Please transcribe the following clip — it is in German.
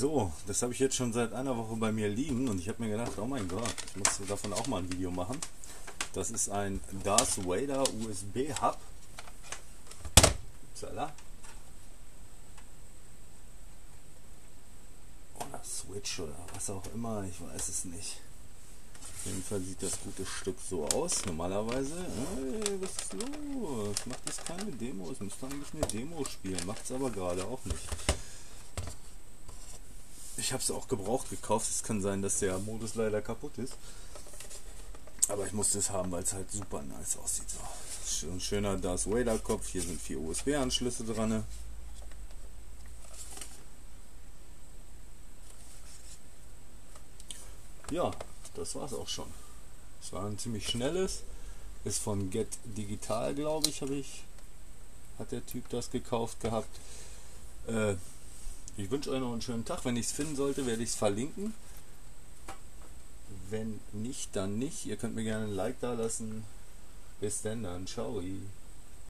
So, das habe ich jetzt schon seit einer Woche bei mir liegen und ich habe mir gedacht, oh mein Gott, ich muss davon auch mal ein Video machen. Das ist ein Darth Vader USB Hub. Upsala. Oder Switch oder was auch immer, ich weiß es nicht. Auf jeden Fall sieht das gute Stück so aus. Normalerweise, hey, was ist los? Macht das keine Demo? Es müsste eigentlich eine Demo spielen, macht es aber gerade auch nicht. Ich habe es auch gebraucht gekauft. Es kann sein, dass der Modus leider kaputt ist. Aber ich musste es haben, weil es halt super nice aussieht. So. Ein schöner Darth Vader Kopf. Hier sind vier USB-Anschlüsse dran. Ja, das war's auch schon. Es war ein ziemlich schnelles. Ist von Get Digital, glaube ich, habe ich. Hat der Typ das gekauft gehabt. Äh, ich wünsche euch noch einen schönen Tag. Wenn ich es finden sollte, werde ich es verlinken. Wenn nicht, dann nicht. Ihr könnt mir gerne ein Like da lassen. Bis dann, dann. Ciao.